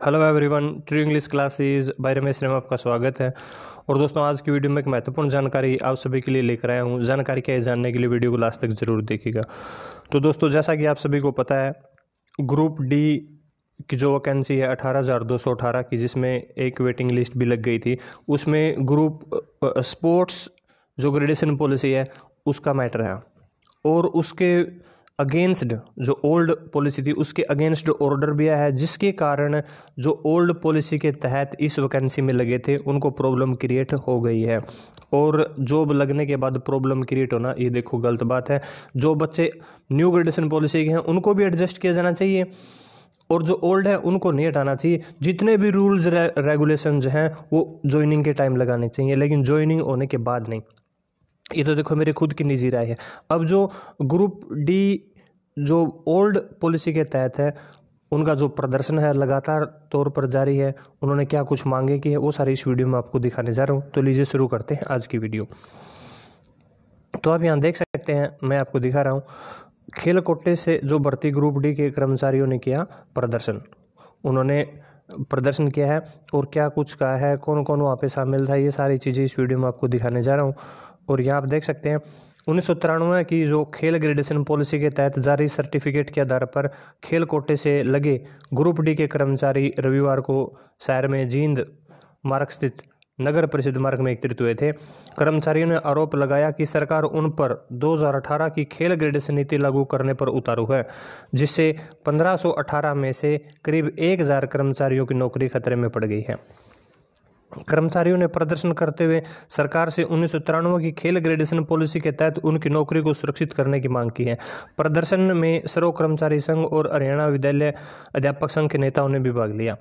Hello everyone true English classes by Ramesh में आपका स्वागत है। और दोस्तों, आज की वीडियो में एक महत्वपूर्ण जानकारी आप सभी के लिए लेकर आया हूँ। जानकारी क्या है जानने के लिए वीडियो को लास्ट तक ज़रूर देखिएगा। तो दोस्तों, जैसा कि आप सभी को पता है ग्रुप डी की जो वैकेंसी है अठारह हज़ार दो सौ अठारह की, जिसमें एक वेटिंग लिस्ट भी लग गई थी, उसमें ग्रुप स्पोर्ट्स जो ग्रेडेशन पॉलिसी है, उसका मैटर है। और उसके अगेंस्ट जो ओल्ड पॉलिसी थी, उसके अगेंस्ट ऑर्डर भी आया है, जिसके कारण जो ओल्ड पॉलिसी के तहत इस वैकेंसी में लगे थे, उनको प्रॉब्लम क्रिएट हो गई है। और जॉब लगने के बाद प्रॉब्लम क्रिएट होना, ये देखो गलत बात है। जो बच्चे न्यू ग्रेजुएशन पॉलिसी के हैं, उनको भी एडजस्ट किया जाना चाहिए। और जो ओल्ड है, उनको नहीं हटाना चाहिए। जितने भी रूल्स रेगुलेशन हैं, वो ज्वाइनिंग के टाइम लगाने चाहिए, लेकिन ज्वाइनिंग होने के बाद नहीं। ये तो देखो मेरी खुद की निजी राय है। अब जो ग्रुप डी जो ओल्ड पॉलिसी के तहत है, उनका जो प्रदर्शन है लगातार तौर पर जारी है, उन्होंने क्या कुछ मांगे की है वो सारी इस वीडियो में आपको दिखाने जा रहा हूँ। तो लीजिए शुरू करते हैं आज की वीडियो। तो आप यहाँ देख सकते हैं, मैं आपको दिखा रहा हूँ। खेल कोटे से जो भर्ती ग्रुप डी के कर्मचारियों ने किया प्रदर्शन, उन्होंने प्रदर्शन किया है और क्या कुछ कहा है कौन कौन वहाँ पे शामिल था, ये सारी चीज़ें इस वीडियो में आपको दिखाने जा रहा हूँ। और यहाँ आप देख सकते हैं उन्नीस की जो खेल ग्रेडेशन पॉलिसी के तहत जारी सर्टिफिकेट के आधार पर खेल कोटे से लगे ग्रुप डी के कर्मचारी रविवार को शहर में जींद मार्ग स्थित नगर परिषद मार्ग में एकत्रित हुए थे। कर्मचारियों ने आरोप लगाया कि सरकार उन पर 2018 की खेल ग्रेडेशन नीति लागू करने पर उतारू है, जिससे 1518 में से करीब 1000 कर्मचारियों की नौकरी खतरे में पड़ गई है। कर्मचारियों ने प्रदर्शन करते हुए सरकार से उन्नीस की खेल ग्रेडेशन पॉलिसी के तहत उनकी नौकरी को सुरक्षित करने की मांग की है। प्रदर्शन में सर्व कर्मचारी संघ और हरियाणा विद्यालय अध्यापक संघ के नेताओं ने भी भाग लिया।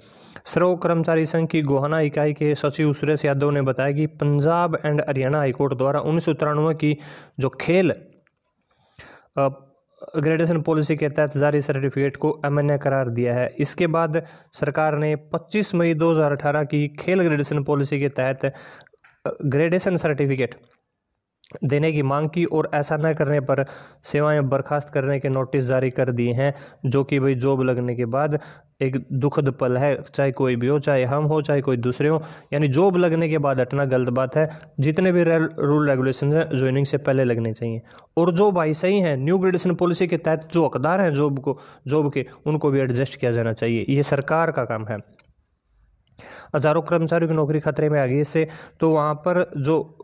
सर्व कर्मचारी संघ की गोहाना इकाई के सचिव सुरेश यादव ने बताया कि पंजाब एंड हरियाणा हाईकोर्ट द्वारा उन्नीस सौ तिरानवे की जो खेल ग्रेडेशन पॉलिसी के तहत जारी सर्टिफिकेट को अमान्य करार दिया है। इसके बाद सरकार ने 25 मई 2018 की खेल ग्रेडेशन पॉलिसी के तहत ग्रेडेशन सर्टिफिकेट देने की मांग की और ऐसा न करने पर सेवाएँ बर्खास्त करने के नोटिस जारी कर दिए हैं, जो कि भाई जॉब लगने के बाद एक दुखद पल है, चाहे कोई भी हो, चाहे हम हो, चाहे कोई दूसरे हो। यानी जॉब लगने के बाद हटना गलत बात है, जितने भी रूल रेगुलेशन हैं ज्वाइनिंग से पहले लगने चाहिए। और जो भाई सही हैं, न्यू ग्रेडेशन पॉलिसी के तहत जो हकदार हैं जॉब को, जॉब के, उनको भी एडजस्ट किया जाना चाहिए। ये सरकार का काम है। हज़ारों कर्मचारियों की नौकरी खतरे में आ गई इससे। तो वहाँ पर जो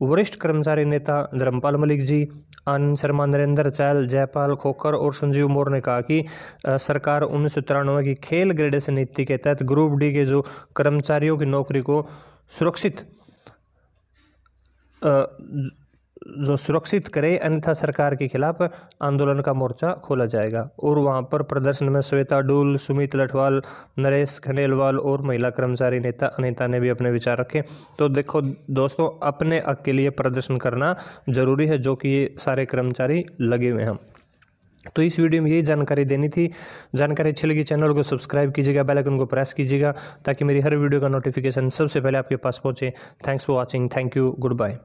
वरिष्ठ कर्मचारी नेता धर्मपाल मलिक जी, आनंद शर्मा, नरेंद्र चैल जयपाल खोकर और संजीव मोर ने कहा कि सरकार उन्नीस सौ तिरानवे की खेल ग्रेडेशन नीति के तहत ग्रुप डी के जो कर्मचारियों की नौकरी को सुरक्षित जो सुरक्षित करे, अन्यथा सरकार के खिलाफ आंदोलन का मोर्चा खोला जाएगा। और वहाँ पर प्रदर्शन में श्वेता डूल, सुमित लठवाल, नरेश खंडेलवाल और महिला कर्मचारी नेता अनिता ने भी अपने विचार रखे। तो देखो दोस्तों, अपने हक के लिए प्रदर्शन करना ज़रूरी है, जो कि ये सारे कर्मचारी लगे हुए हैं तो इस वीडियो में यही जानकारी देनी थी। जानकारी अच्छी लगी चैनल को सब्सक्राइब कीजिएगा, बेल आइकन को प्रेस कीजिएगा, ताकि मेरी हर वीडियो का नोटिफिकेशन सबसे पहले आपके पास पहुँचे। Thanks for watching thank you good bye